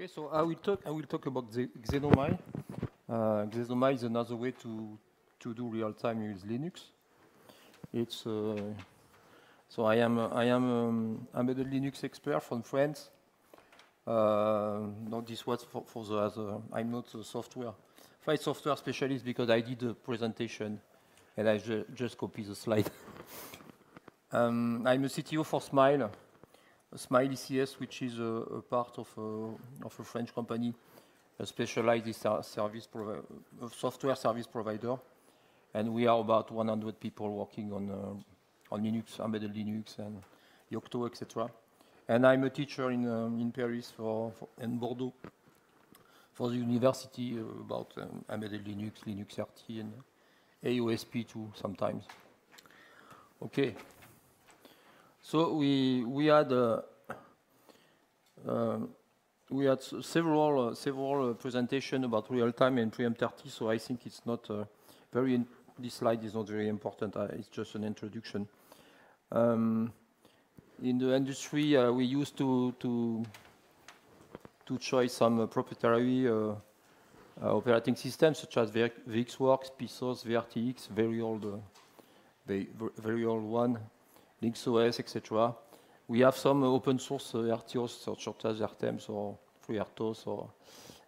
Okay, so I will talk. I will talk about the Xenomai. Uh, Xenomai is another way to to do real time with Linux. It's uh, so I am I am um, a Linux expert from France. Uh, no, this was for, for the other. I'm not a software, file software specialist because I did a presentation and I ju just copy the slide. um, I'm a CTO for Smile. Smile ECS, which is a, part of a, French company, a specialized service software service provider, and we are about 100 people working on uh, on Linux, embedded Linux, and Yocto, etc. And I'm a teacher in um, in Paris for, in Bordeaux for the university uh, about um, embedded Linux, Linux RT, and AOSP too sometimes. Okay. So we we had uh, uh, we had several uh, several uh, presentations about real time and PREEMPT_RT. So I think it's not uh, very. this slide is not very important. Uh, it's just an introduction. Um, in the industry, we used to to to choose some proprietary operating systems such as VxWorks, PSOS, VRTX, very old, very, very old one. LynxOS, etc. We have some open source RTOS such as RTEMS or FreeRTOS or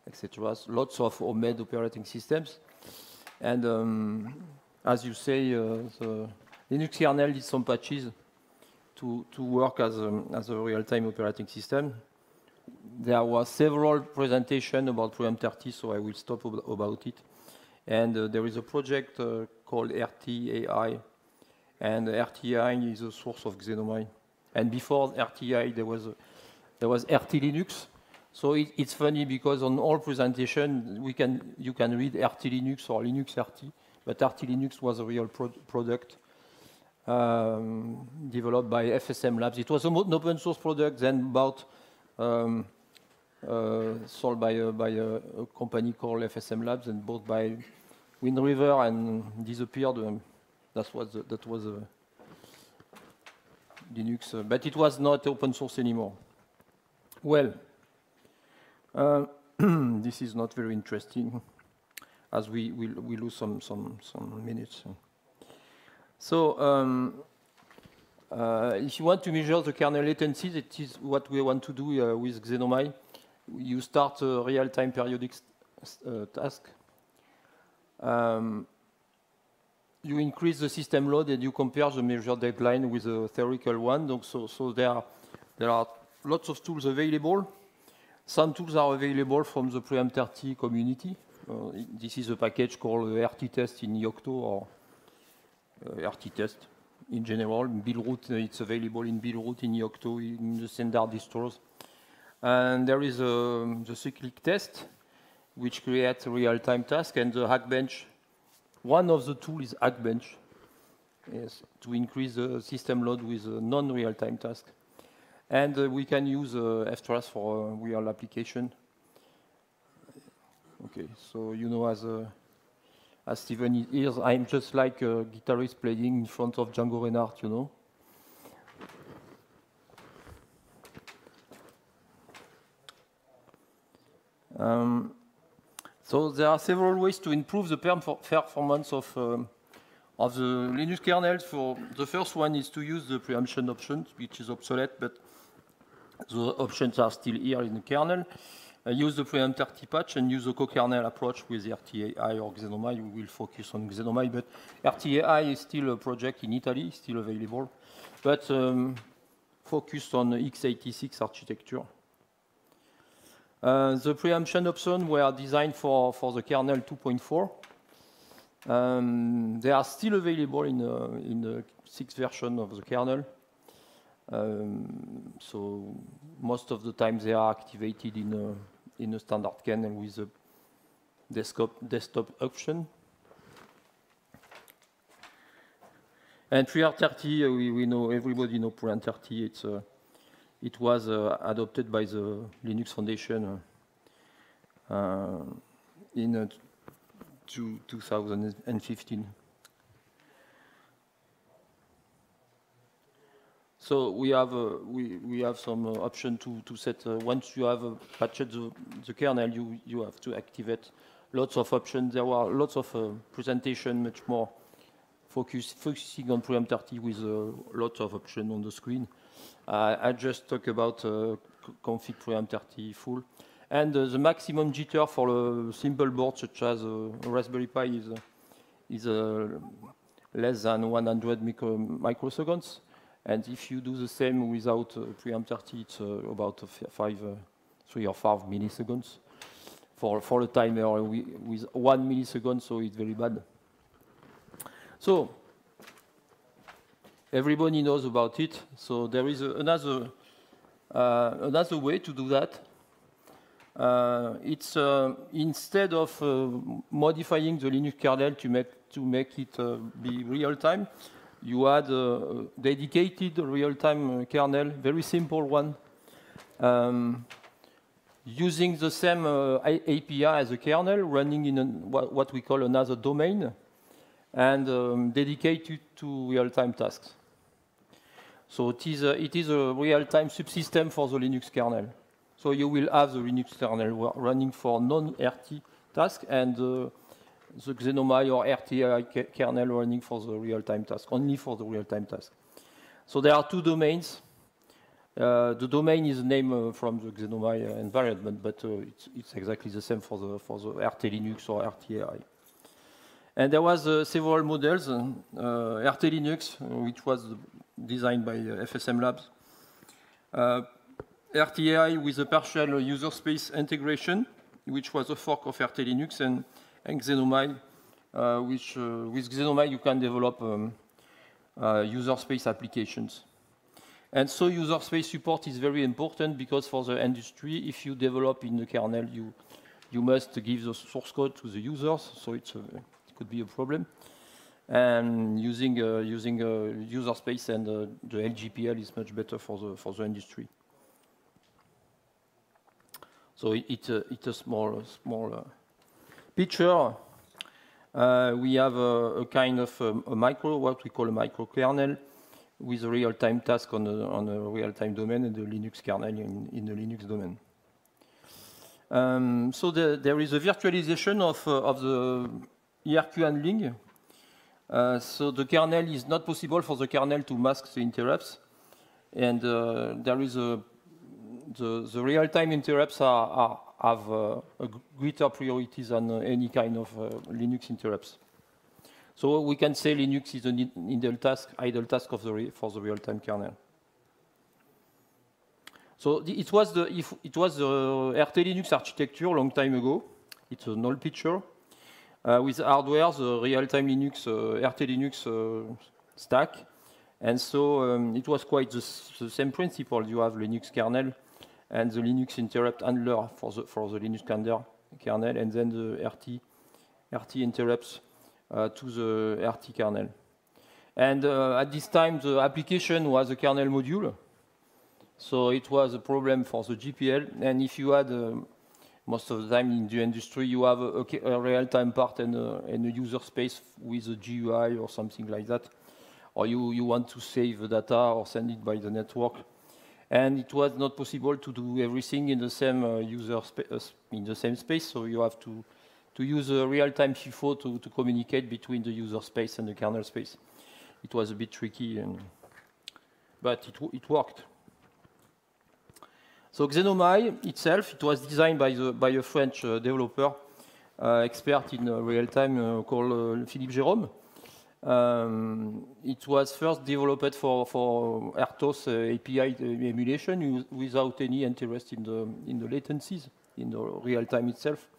etc. Lots of homemade operating systems. And um, as you say, uh, the Linux kernel did some patches to, to work as a, as a real-time operating system. There was several presentations about PREEMPT_RT, so I will stop ab about it. And uh, there is a project uh, called RTAI, and RTAI is a source of Xenomai. And before RTAI, there was there was RT Linux. So it, it's funny because on all presentation we can you can read RT Linux or Linux RT, but RT Linux was a real pro product um, developed by FSM Labs. It was an open source product, then bought, um, uh, sold by a, by a, a, company called FSM Labs and bought by Wind River and disappeared. Um, that was that was uh, Linux, uh, but it was not open source anymore. Well, uh, this is not very interesting, as we we, we lose some some some minutes. So. Um, uh, if you want to measure the kernel latency, that is what we want to do uh, with Xenomai. You start a real-time periodic task. Um, you increase the system load and you compare the measured deadline with a theoretical one. So, so there, are, there are lots of tools available. Some tools are available from the PREEMPT_RT community. Uh, this is a package called RT-Test in Yocto or uh, RT-Test in general. Buildroot, uh, it's available in Buildroot, in Yocto, in the standard distros. And there is um, the cyclic test, which creates real-time task, and the Hackbench one of the tools is Hackbench, yes, to increase the system load with a non-real-time task. And uh, we can use uh, for uh, real application. Okay, so you know, as uh, as Stephen is, I'm just like a guitarist playing in front of Django Reinhardt, you know. Um, so there are several ways to improve the performance of, um, of the Linux kernel. For the first one is to use the preemption option, which is obsolete, but the options are still here in the kernel. Uh, use the PREEMPT_RT patch and use the co-kernel approach with RTAI or Xenomai. We will focus on Xenomai, but RTAI is still a project in Italy, still available, but um, focused on x86 architecture. Uh, the preemption options were designed for, for the kernel 2.4. Um, they are still available in, uh, in the sixth version of the kernel. Um, so most of the time they are activated in a, in a standard kernel with a desktop, desktop option. And PREEMPT_RT, uh, we, we know, everybody know PREEMPT_RT, it's a it was uh, adopted by the Linux Foundation uh, in uh, 2015. So we have uh, we we have some uh, option to to set uh, once you have patched the, the kernel, you you have to activate lots of options. There were lots of presentation, much more focus, focusing on preempt with uh, lots of options on the screen. I just talk about uh, config preempt full. And uh, the maximum jitter for a simple board such as Raspberry Pi is, is less than 100 micro microseconds. And if you do the same without uh, preempt it's uh, about five, uh, three or five milliseconds for, for a timer with one millisecond, so it's very bad. So everybody knows about it. So there is a, another uh, another way to do that. Uh, it's uh, instead of uh, modifying the Linux kernel to make to make it uh, be real time, you add a dedicated real time kernel, very simple one. Um, using the same uh, API as a kernel, running in an, what, what, we call another domain, and um, dedicated to real-time tasks. So it is a, it is a real-time subsystem for the Linux kernel. So you will have the Linux kernel running for non-RT tasks and uh, the Xenomai or RTAI kernel running for the real-time task, only for the real-time task. So there are two domains. Uh, the domain is named uh, from the Xenomai environment, but uh, it's, it's, exactly the same for the, for the RT Linux or RTAI. And there was uh, several models, uh, RT Linux, which was designed by uh, FSM Labs, uh, RTAI with a partial user space integration, which was a fork of RT Linux, and, and Xenomai, uh, which with Xenomai you can develop um, user space applications. And so user space support is very important because for the industry, if you develop in the kernel, you, you must give the source code to the users, so it's a, could be a problem. And using uh, using uh, user space and uh, the LGPL is much better for the for the industry. So it, it it's a small small picture. We have a, a kind of um, a micro, what we call a microkernel, with a real-time task on a, on a real-time domain and the Linux kernel in, in the Linux domain. Um, so the, there is a virtualization of, uh, of the IRQ handling. Uh, so the kernel is not possible for the kernel to mask the interrupts. And uh, there is a, the, the real-time interrupts are, are have uh, a greater priority than uh, any kind of uh, Linux interrupts. So we can say Linux is an idle task, idle task of the for the real-time kernel. So the, it was the if, it was the RT Linux architecture long time ago. It's an old picture. Uh, with hardware, the real-time Linux, uh, RT Linux uh, stack. And so um, it was quite the, the, same principle. You have Linux kernel and the Linux interrupt handler for the, for the Linux kernel, and then the RT, RT interrupts uh, to the RT kernel. And uh, at this time, the application was a kernel module. So it was a problem for the GPL. And if you had um, most of the time in the industry, you have a, a real-time part and a, and a, user space with a GUI or something like that. Or you, you want to save the data or send it by the network. And it was not possible to do everything in the same uh, user uh, in the same space. So you have to, to use a real-time FIFO to, to communicate between the user space and the kernel space. It was a bit tricky, and, but it, it worked. So Xenomai itself, it was designed by, the, by a French uh, developer, uh, expert in uh, real-time uh, called uh, Philippe Gerum. Um, it was first developed for, for RTOS uh, API emulation without any interest in the, in the latencies, in the real-time itself.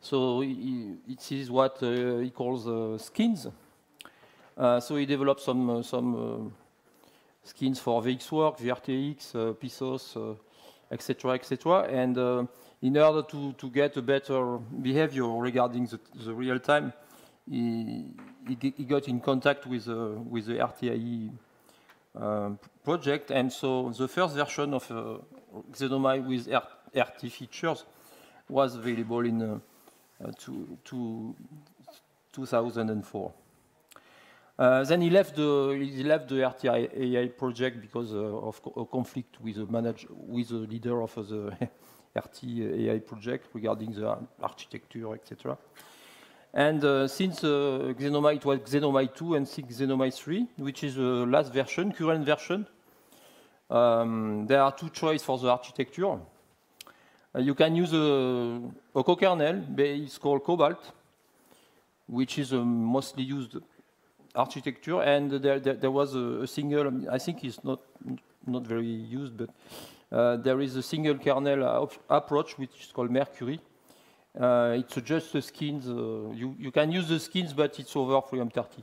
So he, it is what he calls skins. so he developed some, some skins for VxWorks, VRTX, pSOS, etc., etc. And uh, in order to, to get a better behavior regarding the, the real time, he, he, he, got in contact with, uh, with the RTAI um, project. And so the first version of uh, Xenomai with RT features was available in uh, to, to 2004. Uh, then he left the he left the RTI AI project because uh, of co a conflict with the manager with the leader of the RT AI project regarding the architecture, etc. And uh, since uh, Xenomai was Xenomai 2 and since Xenomai 3, which is the last version, current version, um, there are two choices for the architecture. Uh, you can use a, a co-kernel, it's called Cobalt, which is mostly used architecture, and there, there, there was a, a, single, I think it's not, not very used, but uh, there is a single kernel approach, which is called Mercury. Uh, it's just the skins. Uh, you, you can use the skins, but it's over PREEMPT_RT.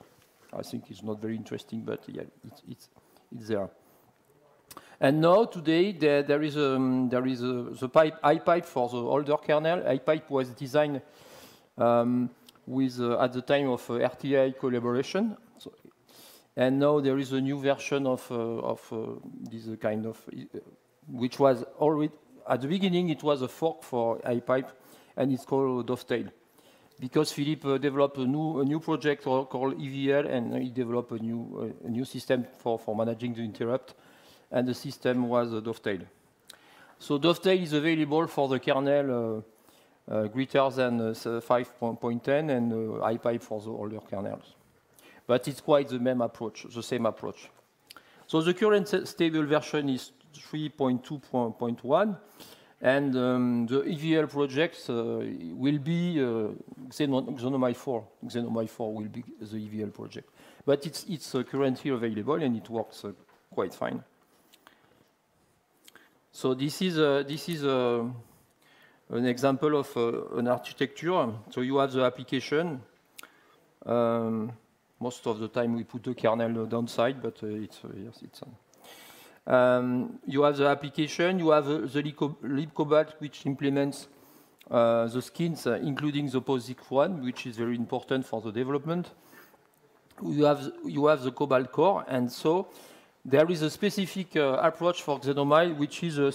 I think it's not very interesting, but yeah, it's, it's, it's there. And now, today, there, there is, a, um, there is a, the pipe, iPipe for the older kernel. iPipe was designed um, with, uh, at the time of uh, RTAI collaboration. And now there is a new version of, uh, of uh, this kind of, uh, which was already, at the beginning, it was a fork for iPipe, and it's called Dovetail. Because Philippe uh, developed a new, a new project called EVL, and he developed a new, a new system for, for managing the interrupt, and the system was Dovetail. So Dovetail is available for the kernel uh, greater than uh, 5.10 and uh, iPipe for the older kernels. But it's quite the same approach, the same approach. So the current stable version is 3.2.1, and um, the EVL project uh, will be uh, Xenomai 4. Xenomai 4 will be the EVL project. But it's, it's uh, currently available and it works quite fine. So this is, this is an example of uh, an architecture. So you have the application. Um, most of the time we put the kernel downside, but uh, it's uh, yes, it's. Um, you have the application. You have the libcobalt, which implements uh, the skins, uh, including the POSIX one, which is very important for the development. You have you have the Cobalt core, and so there is a specific uh, approach for Xenomai, which is a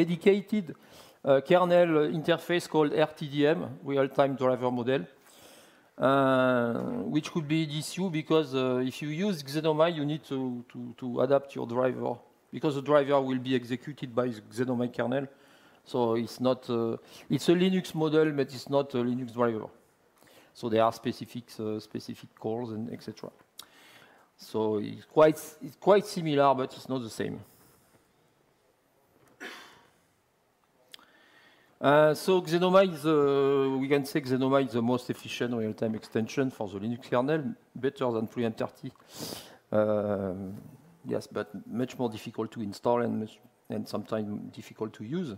dedicated uh, kernel interface called RTDM, real-time driver model, uh, which could be DSU because uh, if you use Xenomai, you need to, to, to, adapt your driver because the driver will be executed by Xenomai kernel. So it's not, uh, it's a Linux model, but it's not a Linux driver. So there are specific, uh, specific calls and etc. So it's quite, it's quite similar, but it's not the same. Uh, so Xenomai is, uh, we can say Xenomai is the most efficient real-time extension for the Linux kernel, better than PREEMPT_RT. Uh, yes, but much more difficult to install and, and sometimes difficult to use.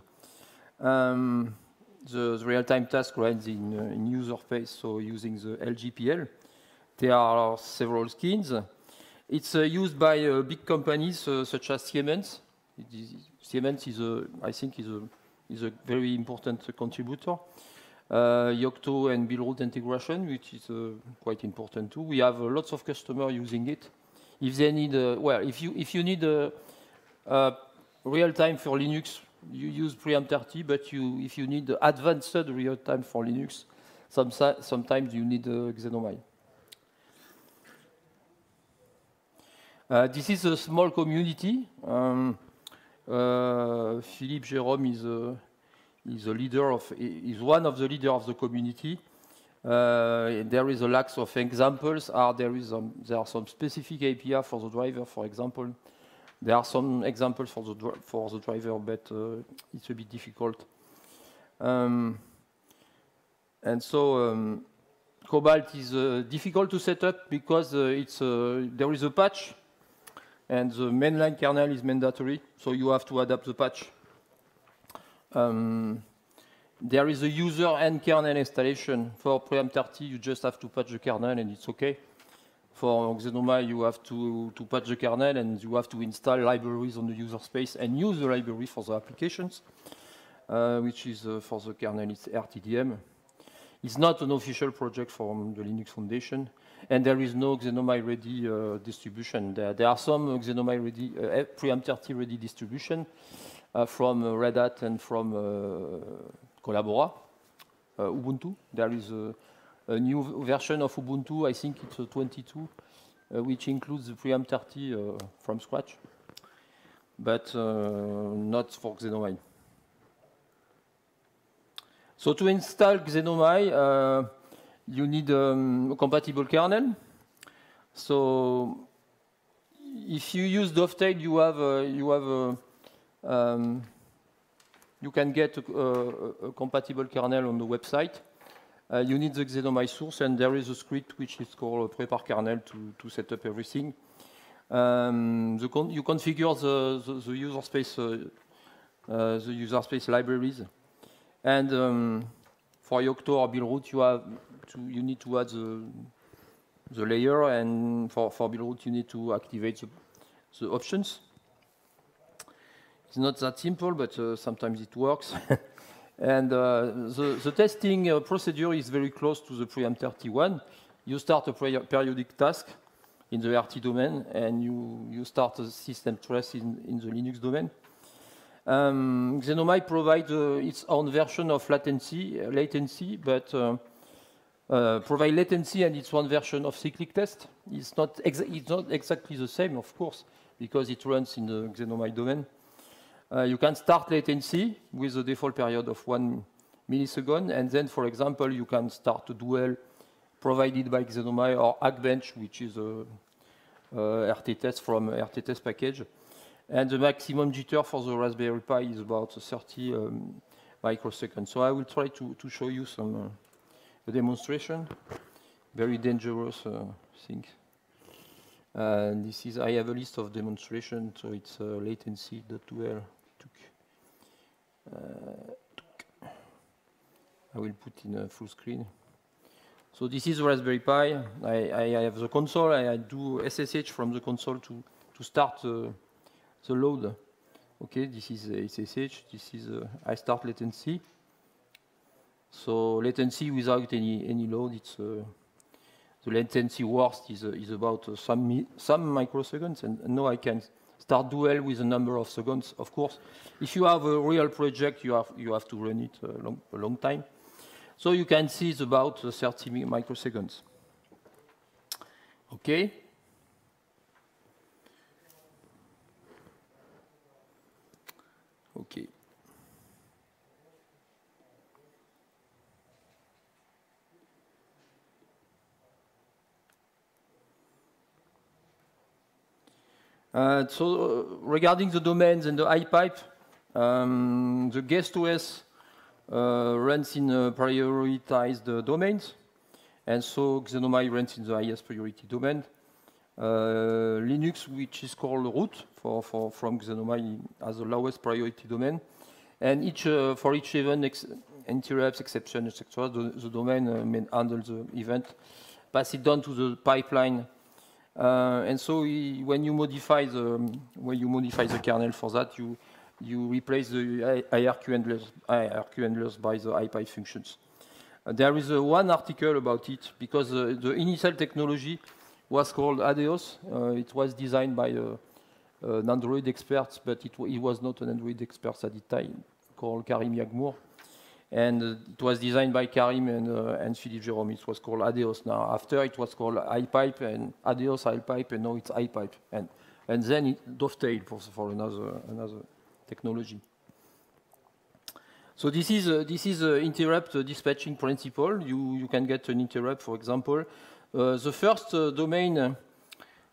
Um, the, the real-time task runs in, uh, in user space, so using the LGPL. There are several skins. It's uh, used by uh, big companies such as Siemens. Is, Siemens is, a, I think, is a is a very important contributor. Uh, Yocto and Buildroot integration, which is uh, quite important too. We have uh, lots of customers using it. If they need, uh, well, if you if you need a, a real time for Linux, you use PREEMPT_RT. But you, if you need advanced real time for Linux, some, sometimes you need uh, Xenomai. Uh, this is a small community. Um, uh, Philippe Gerum is a, is a leader of is one of the leaders of the community. Uh, there is a lack of examples. Are there is there are some specific API for the driver, for example. There are some examples for the for the driver, but uh, it's a bit difficult. Um, and so um, Cobalt is uh, difficult to set up because uh, it's there is a patch and the mainline kernel is mandatory, so you have to adapt the patch. Um, there is a user and kernel installation. For PREEMPT_RT, you just have to patch the kernel and it's okay. For Xenomai, you have to, to patch the kernel and you have to install libraries on the user space and use the library for the applications, uh, which is uh, for the kernel, it's RTDM. It's not an official project from the Linux Foundation and there is no Xenomai ready uh, distribution. There, there, are some Xenomai ready, uh, eh, PREEMPT_RT ready distribution uh, from uh, Red Hat and from uh, Collabora, uh, Ubuntu. There is a, a, new version of Ubuntu, I think it's a 22, which includes the PREEMPT_RT from scratch, but not for Xenomai. So to install Xenomai, you need um, a compatible kernel. So if you use Dovetail, you have you have um, you can get a, a, compatible kernel on the website. Uh, you need the Xenomai source, and there is a script which is called prepare kernel to, to set up everything. Um, con you configure the, the, the user space uh, uh, the user space libraries, and um, for Yocto or Buildroot, you have to, you need to add the the layer, and for for Buildroot, you need to activate the, the options. It's not that simple, but uh, sometimes it works. and uh, the, the, testing uh, procedure is very close to the Pream31. You start a periodic task in the RT domain, and you, you start a system trace in, in the Linux domain. Um, Xenomai provides uh, its own version of latency, latency but uh, provide latency and its one version of cyclic test. It's not, it's not exactly the same, of course, because it runs in the Xenomai domain. Uh, you can start latency with a default period of one millisecond, and then, for example, you can start a duel provided by Xenomai or Hackbench, which is a, a RT test from RT test package. And the maximum jitter for the Raspberry Pi is about 30 um, microseconds. So I will try to, to show you some uh, a demonstration. Very dangerous uh, things. And this is, I have a list of demonstrations, so it's uh, latency.duel uh, took. I will put in a full screen. So this is Raspberry Pi. I, I, have the console. I, do SSH from the console to, to start the, the load. Okay, this is SSH. This is uh, I start latency. So latency without any any load, it's uh, the latency worst is uh, is about uh, some some microseconds, and now I can start duel with a number of seconds, of course. If you have a real project, you have, you have to run it a long, a long time. So you can see it's about 30 microseconds. Okay. Okay. So uh, regarding the domains and the iPipe, um, the guest OS uh, runs in prioritized domains, and so Xenomai runs in the highest priority domain. Uh, Linux, which is called root for, for from Xenomai, has the lowest priority domain, and each uh, for each event, ex interrupts, exception, etc., the, the domain uh, may handle the event, pass it down to the pipeline uh, and so when you modify the when you modify the kernel for that, you you replace the IRQ handlers, IRQ handlers by the iPipe functions. Uh, there is uh, one article about it because the initial technology was called Adeos. Uh, it was designed by uh, an Android expert, but it, it, was not an Android expert at the time, called Karim Yaghmour and uh, it was designed by Karim and, uh, and Philippe Gerum. It was called Adeos now. After it was called iPipe and Adeos iPipe, and now it's iPipe. And, and then it dovetail for, for another, another technology. So this is, uh, this is an interrupt dispatching principle. You, you can get an interrupt, for example. Uh, the first uh, domain, uh,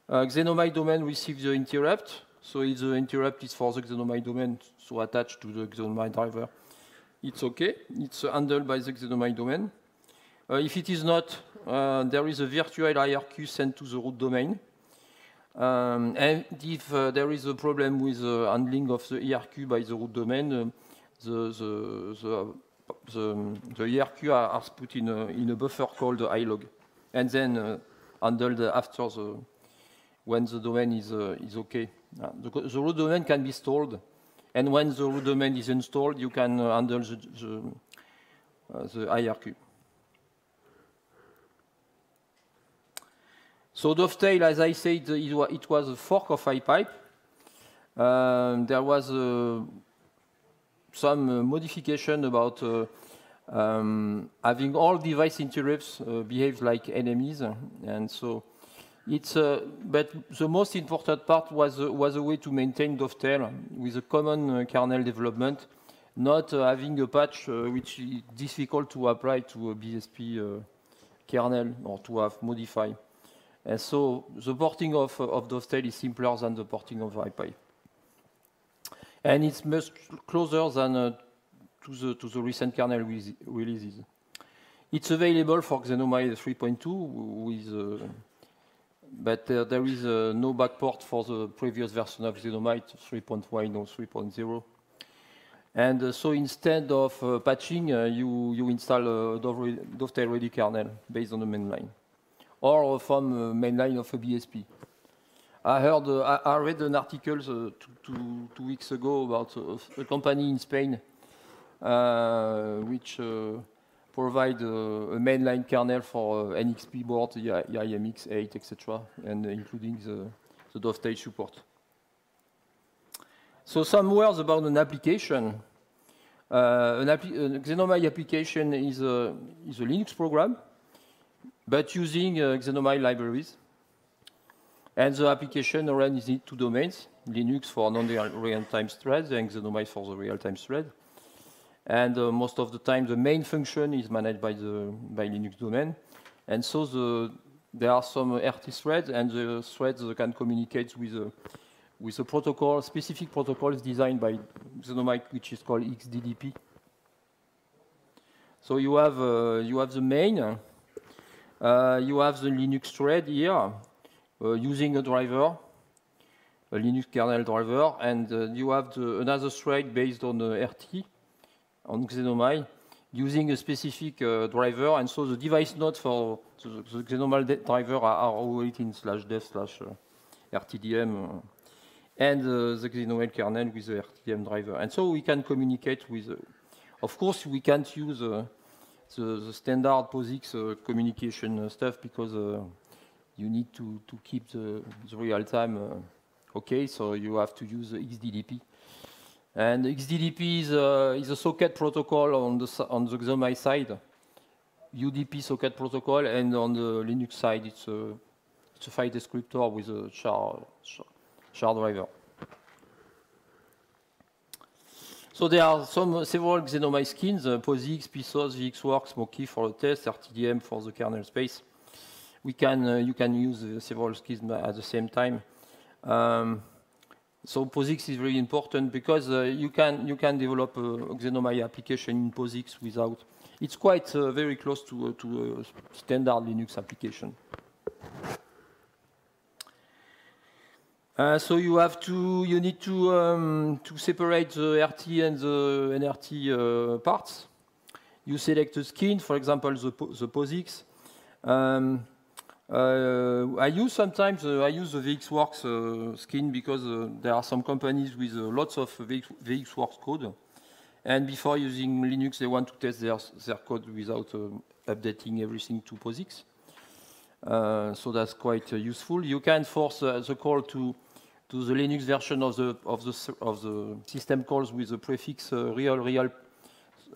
Xenomai domain receives the interrupt. So if the interrupt is for the Xenomai domain, so attached to the Xenomai driver it's okay. It's handled by the Xenomai domain. Uh, if it is not, uh, there is a virtual IRQ sent to the root domain. Um, and if uh, there is a problem with the handling of the IRQ by the root domain, uh, the, the, the, the, the IRQ are, put in a, in a, buffer called ilog, and then uh, handled after the when the domain is uh, is okay. the, the root domain can be stored and when the root domain is installed, you can uh, handle the, the, uh, the IRQ. So Dovetail, as I said, it was a fork of iPipe. Um, there was uh, some uh, modification about uh, um, having all device interrupts uh, behave like NMIs. And so It's, uh, but the most important part was, uh, was a way to maintain Dovetail with a common uh, kernel development, not uh, having a patch uh, which is difficult to apply to a BSP kernel or to have modify. And so the porting of, of Dovetail is simpler than the porting of iPipe. And it's much closer than to, the, to the recent kernel releases. It's available for Xenomai 3.2 with but uh, there is uh, no backport for the previous version of Xenomai 3.1 or 3.0. And uh, so instead of uh, patching, uh, you, you install a Dovetail ready kernel based on the mainline, or from mainline of a BSP. I heard, I, read an article two, two, two, weeks ago about a company in Spain which provide uh, a mainline kernel for uh, NXP board, IMX8, etc., and including the, the support. So some words about an application. Uh, an appli a Xenomai application is a, is a Linux program, but using uh, Xenomai libraries. And the application runs in two domains, Linux for non-real-time threads and Xenomai for the real-time thread. And uh, most of the time, the main function is managed by the by Linux domain. And so the, there are some RT threads, and the threads can communicate with a, with a protocol, specific protocols designed by Xenomai, which is called XDDP. So you have uh, you have the main, uh, you have the Linux thread here uh, using a driver, a Linux kernel driver, and uh, you have the, another thread based on RT on Xenomai using a specific uh, driver. And so the device nodes for the, the driver are, are in slash dev slash uh, RTDM uh, and uh, the Xenomai kernel with the RTDM driver. And so we can communicate with, of course, we can't use the, the, standard POSIX communication stuff because you need to, to keep the, the real time okay, so you have to use XDDP. And XDDP is a, is a socket protocol on the, on the Xenomai side, UDP socket protocol, and on the Linux side, it's a, it's a file descriptor with a char, driver. So there are some several Xenomai skins, uh, POSIX, PSOS, VXWorks, Smokey for the test, RTDM for the kernel space. We can, uh, you can use uh, several skins at the same time. Um, so POSIX is very important because uh, you can you can develop a Xenomai application in POSIX without. It's quite uh, very close to uh, to a standard Linux application. Uh, so you have to you need to um, to separate the RT and the NRT uh, parts. You select a skin, for example, the the POSIX. Um, uh, I use sometimes uh, I use the VXWorks uh, skin because uh, there are some companies with uh, lots of VX, VXWorks code, and before using Linux, they want to test their their code without uh, updating everything to POSIX. so that's quite useful. You can force the call to to the Linux version of the of the of the system calls with the prefix real real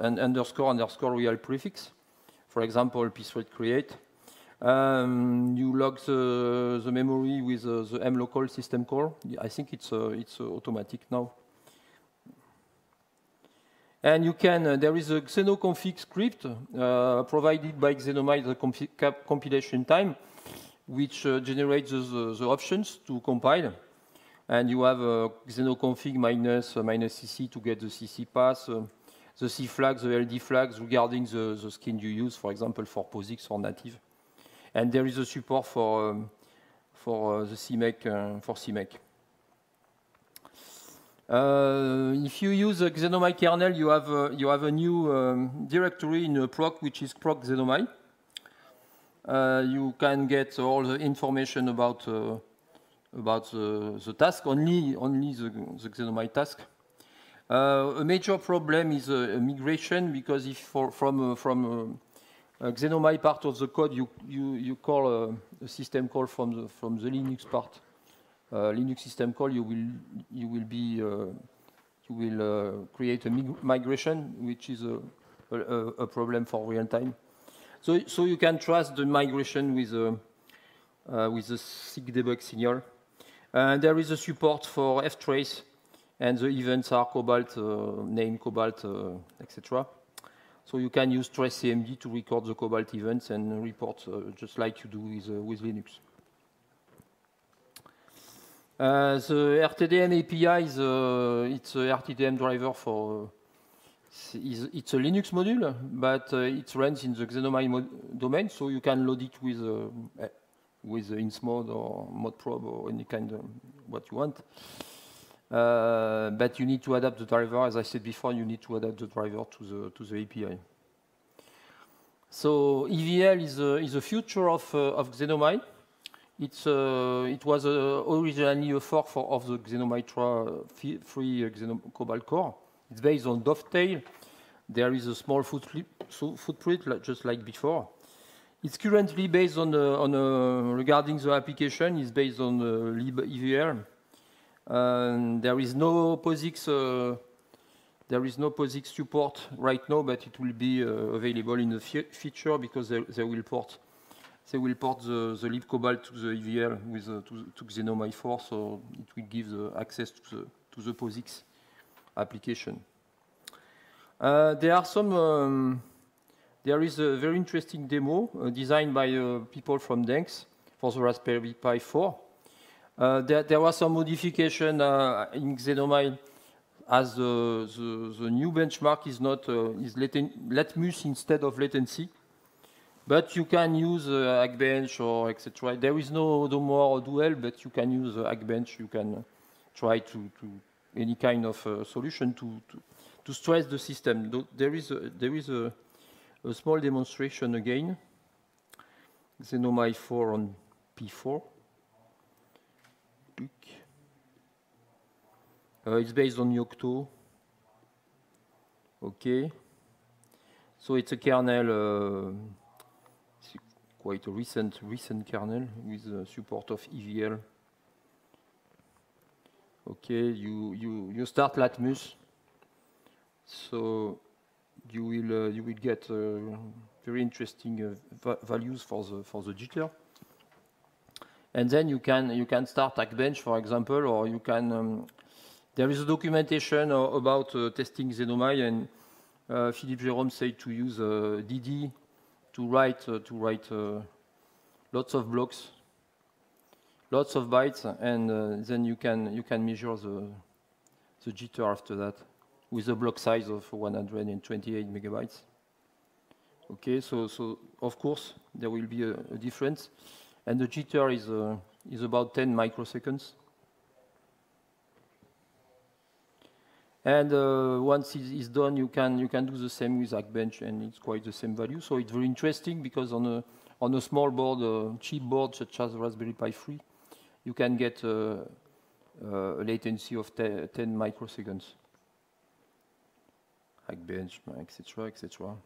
and underscore underscore real prefix. For example, pthread create. Um, you log the, the, memory with uh, the mlockall system call. I think it's uh, it's uh, automatic now. And you can, uh, there is a xenoconfig script uh, provided by Xenomai the compilation time, which uh, generates the, the, options to compile. And you have xenoconfig minus minus cc to get the cc path, the c flags, the ld flags regarding the, the skin you use, for example, for POSIX or native. And there is a support for, um, for uh, the CMake, uh, for CMake. Uh, if you use a Xenomai kernel, you have, uh, you have a new um, directory in proc, which is proc Xenomai. Uh, you can get all the information about, uh, about the, the, task, only, only the, the Xenomai task. a major problem is migration, because if for, from, from uh, Xenomai part of the code, you, you, you call a, a, system call from the, from the Linux part. Uh, Linux system call, you will, you will be, uh, you will create a migration, which is a, a, a problem for real time. So, so you can trust the migration with, uh, with the SIG debug signal. And there is a support for ftrace, and the events are Cobalt, uh, name Cobalt, uh, etc. So you can use trace CMD to record the Cobalt events and report uh, just like you do with, uh, with Linux. Uh, the RTDM API is uh, it's a RTDM driver for it's, it's a Linux module, but uh, it runs in the Xenomai domain, so you can load it with uh, with INSMOD or modprobe or any kind of what you want. Uh, but you need to adapt the driver. As I said before, you need to adapt the driver to the to the API. So EVL is a, is a future of uh, of Xenomai. It's uh, it was originally a fork for, of the Xenomitra free Xenom Cobalt core. It's based on Dovetail. There is a small footprint, just like before. It's currently based on, uh, on uh, regarding the application, it's based on uh. There is no POSIX, uh, there is no POSIX support right now, but it will be uh, available in the future because they, they, will port, they will port the, the libcobalt to the EVL with uh, to, to Xenomai 4, so it will give the access to the to the POSIX application. Uh, there are some. Um, there is a very interesting demo uh, designed by uh, people from DENX for the Raspberry Pi 4. Uh, there, there, was some modification uh, in Xenomai as the, the, the, new benchmark is not is Latmus instead of latency. But you can use uh, or etc. There is no, no more dual, but you can use uh. You can try to, to any kind of uh, solution to, to, to, stress the system. There is a, there is a, a small demonstration again. Xenomai 4 on P4. Uh, it's based on Yocto. Okay. So it's a kernel, uh, quite a recent recent kernel with support of EVL okay, you, you, you start Latmus, so you will, uh, you will get uh, very interesting uh, va values for the, for the jitter. And then you can, you can start Hackbench, for example, or you can, um, there is a documentation about uh, testing Xenomai, and uh, Philippe Gerum said to use uh, DD to write, to write lots of blocks lots of bytes, and uh, then you can you can measure the the jitter after that with a block size of 128 megabytes. Okay, so so of course there will be a, a difference, and the jitter is uh, is about 10 microseconds. And uh, once it is done, you can you can do the same with Hackbench, and it's quite the same value. So it's very interesting because on a on a small board, a cheap board such as Raspberry Pi 3, you can get a, a latency of 10, 10 microseconds. Hackbench, etc., etc.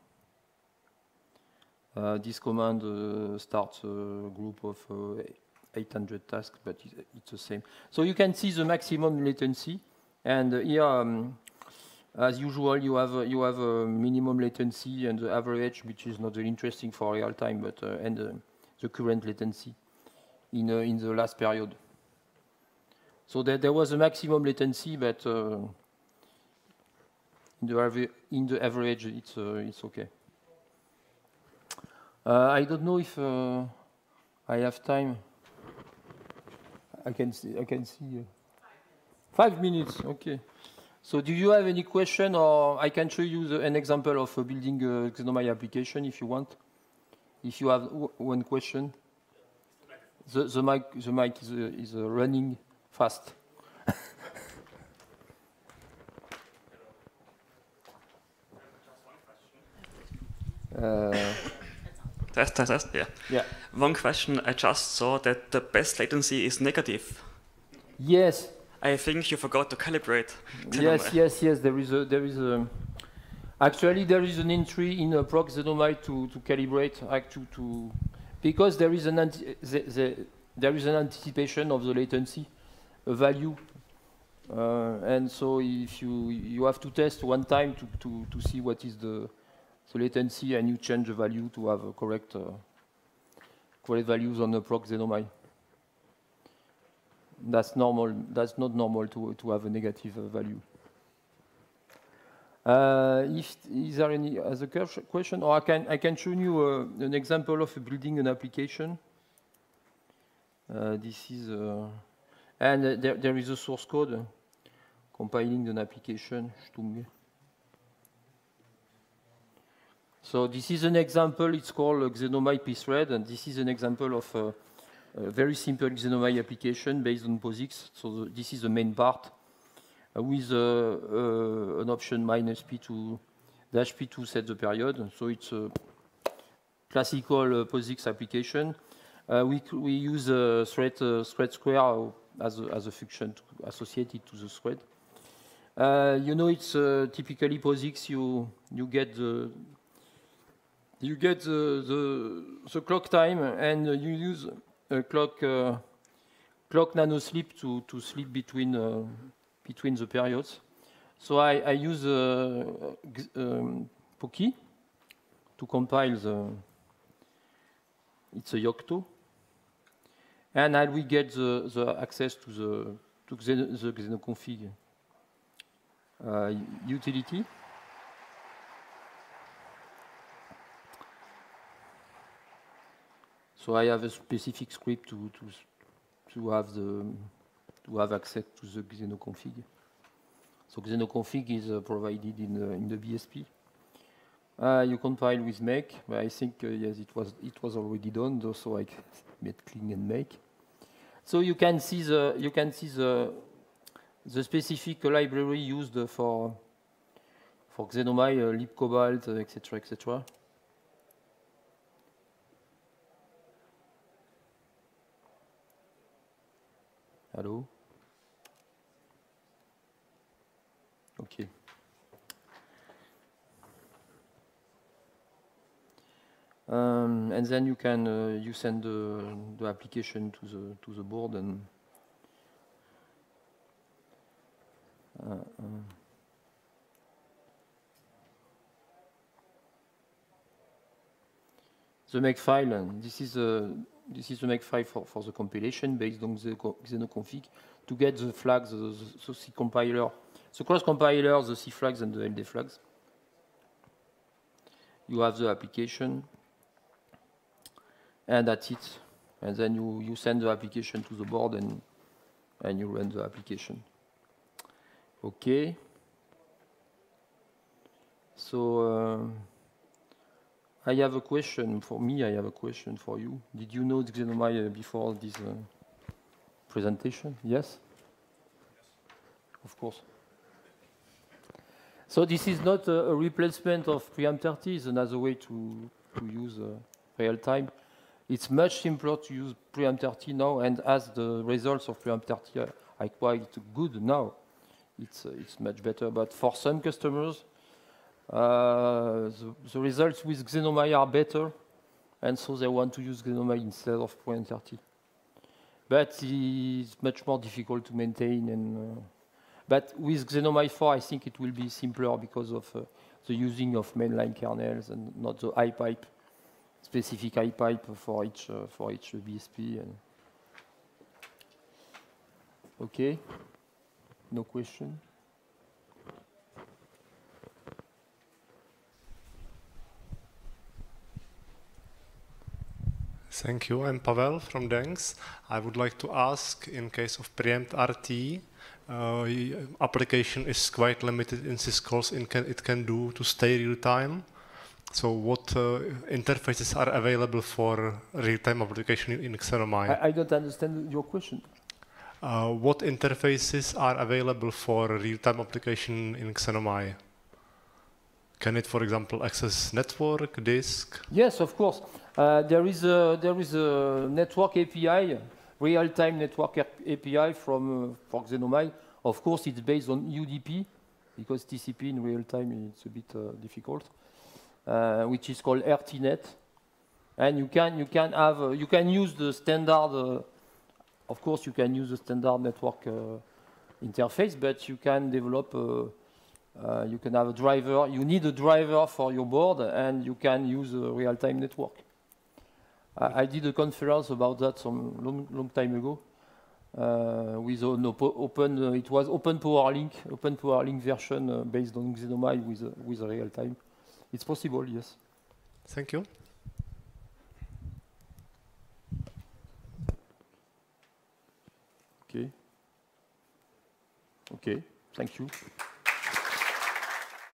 Uh, this command uh, starts a group of uh, 800 tasks, but it's the same. So you can see the maximum latency, and here, um, as usual, you have you have a minimum latency and the average, which is not very interesting for real time, but uh, and uh, the current latency in, uh, in the last period. So there, there was a maximum latency, but uh, in, the in the average, it's, uh, it's okay. I don't know if I have time. I can see. I can see. Five minutes. Okay. So do you have any question, or I can show you the, an example of building a Xenomai application if you want. If you have one question. The, the mic, the mic is, uh, is uh, running fast. uh, test, test, test, yeah. Yeah. One question, I just saw that the best latency is negative. Yes. I think you forgot to calibrate. Yes, yes, yes, there is a, there is a, actually there is an entry in a proc Xenomai to, to calibrate, actually to, because there is an anti the, the, there is an anticipation of the latency value. Uh, and so if you you have to test one time to, to, to see what is the, the latency and you change the value to have a correct uh, create values on the proc Xenomai. That's normal. That's not normal to, to have a negative uh, value. Uh, if, is there any other question? Or I can, I can show you uh, an example of building an application. Uh, this is, uh, and uh, there, there is a source code compiling an application. So this is an example. It's called Xenomai pthread, and this is an example of a, a very simple Xenomai application based on POSIX. So the, this is the main part uh, with uh, uh, an option minus p to dash p to set the period. So it's a classical POSIX application. we, we use a thread, thread square as a, as a function to associated to the thread. Uh, you know, it's uh, typically POSIX. You you get the you get the, the, the clock time, and you use a clock uh, clock nanosleep to to sleep between between the periods. So I, I use uh, um, Poky to compile the, it's a Yocto. And I will get the, the access to the, to the Xenoconfig uh, utility. So I have a specific script to, to, to have the to have access to the Xenoconfig. So Xenoconfig is uh, provided in, uh, in the BSP. Uh, you compile with make, but I think uh, yes, it was it was already done, though, so I made clean and make. So you can see the you can see the the specific library used for for Xenomai, uh, libcobalt, etc., etc. Hello. Okay. Um, and then you can uh, you send the, the application to the to the board and uh, uh. the make file. This is a this is the make file for, for the compilation based on the xenoconfig to get the flags, the, the, the C compiler the cross compiler, the C flags and the LD flags. You have the application, and that's it. And then you, you send the application to the board and, and you run the application. Okay. So uh, I have a question for me. I have a question for you. Did you know Xenomai uh, before this uh, presentation? Yes? yes? Of course. So this is not a, a replacement of PREEMPT_RT. It's another way to, to use uh, real time. It's much simpler to use PREEMPT_RT now, and as the results of PREEMPT_RT are, are quite good now, it's, uh, it's much better. But for some customers, uh, the, the, results with Xenomai are better, and so they want to use Xenomai instead of RT. But it's much more difficult to maintain and uh, but with Xenomai 4, I think it will be simpler because of uh, the using of mainline kernels and not the ipipe, specific ipipe for each uh, for each BSP. And okay, no question. Thank you. I'm Pavel from DENX. I would like to ask, in case of PREEMPT_RT, uh, application is quite limited in syscalls it can, it can do to stay real time. So what uh, interfaces are available for real-time application in, in Xenomai? I, I, don't understand your question. Uh, what interfaces are available for real-time application in Xenomai? Can it, for example, access network, disk? Yes, of course. Uh, there is a there is a network API real-time network API from uh, for Xenomai. Of course, it's based on UDP because TCP in real time it's a bit uh, difficult, uh, which is called RTNet. And you can you can have uh, you can use the standard. Uh, of course, you can use the standard network interface, but you can develop. You can have a driver. You need a driver for your board, and you can use a real-time network. I, I did a conference about that some long, long time ago uh, with an op- open. Uh, it was Open PowerLink, Open PowerLink version uh, based on Xenomai with uh, with real time. It's possible, yes. Thank you. Okay. Okay. Thank you.